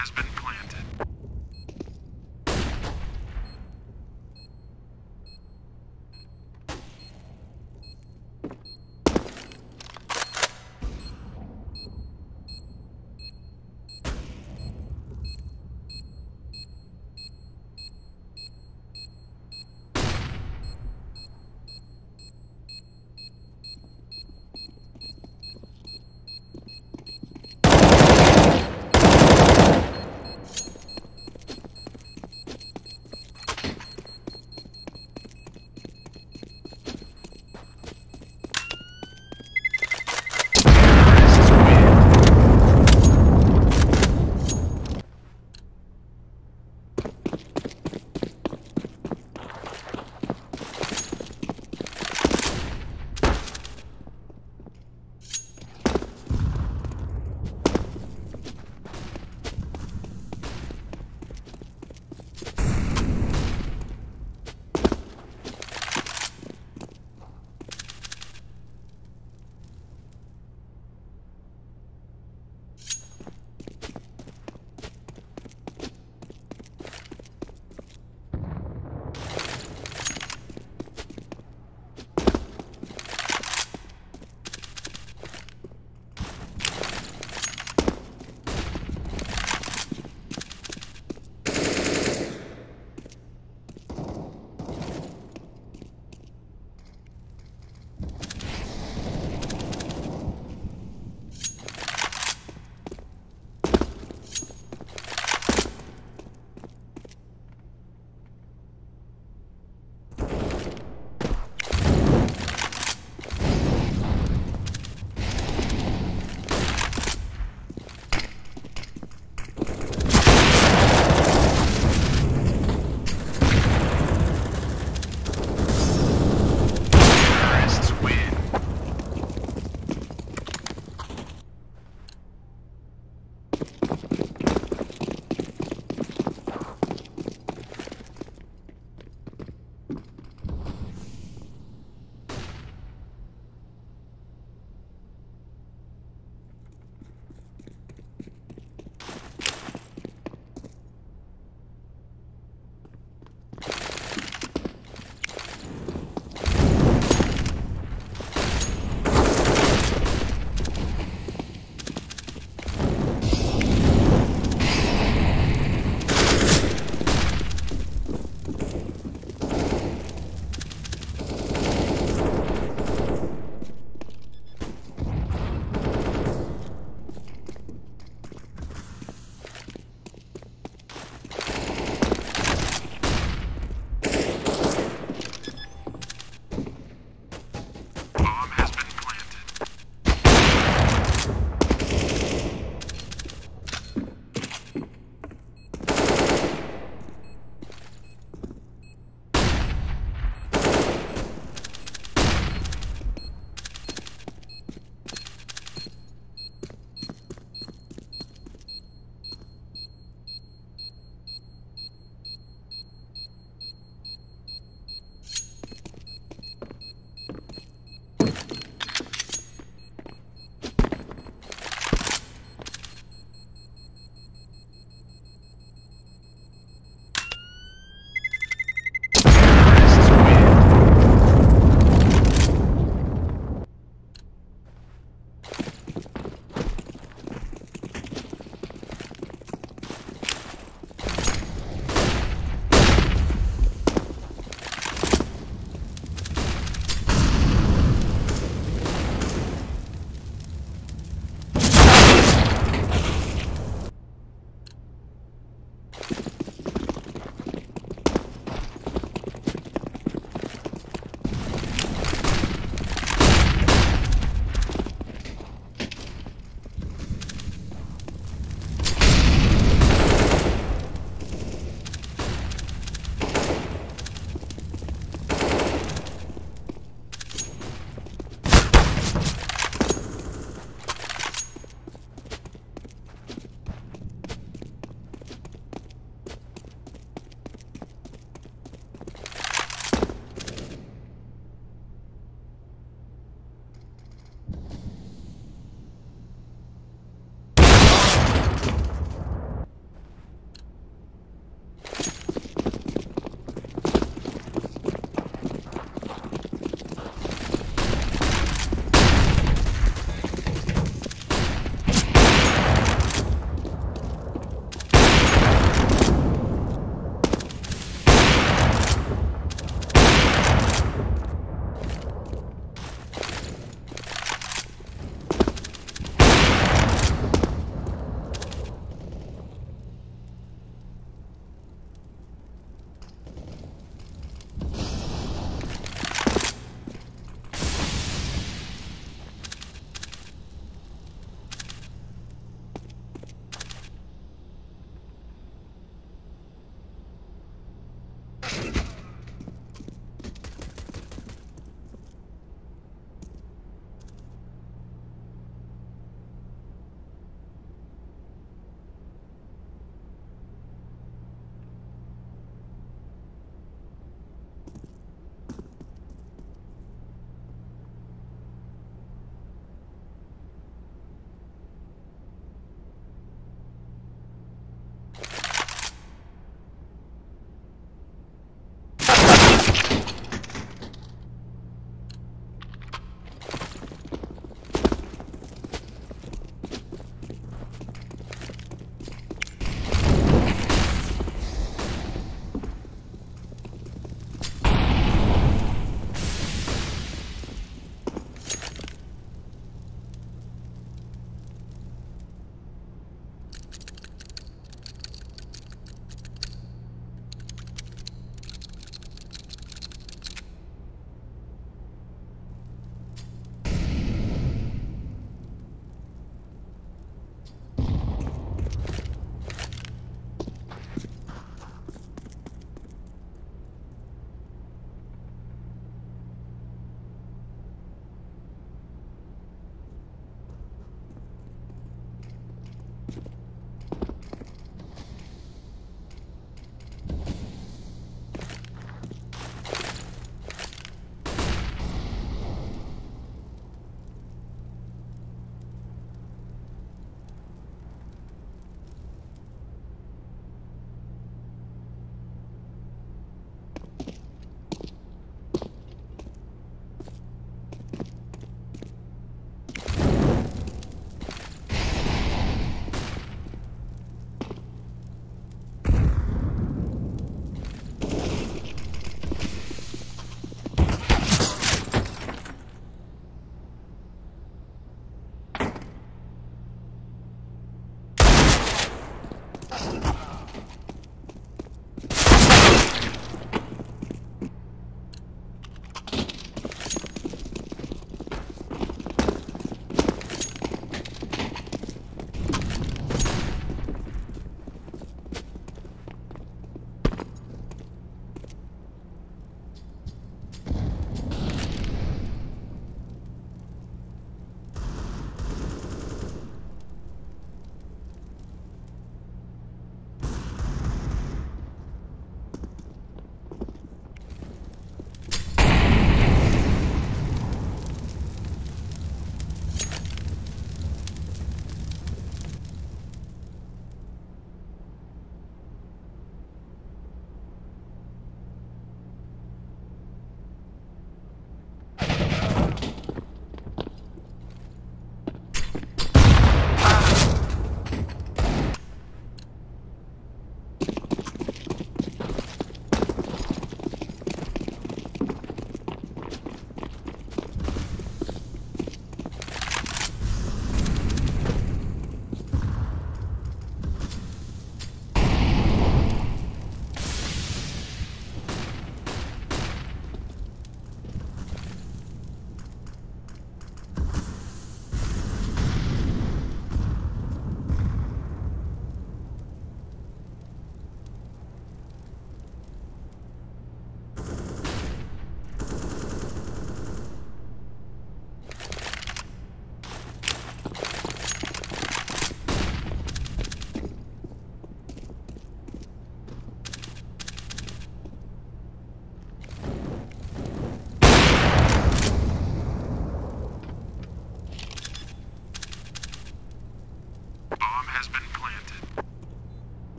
has been planted.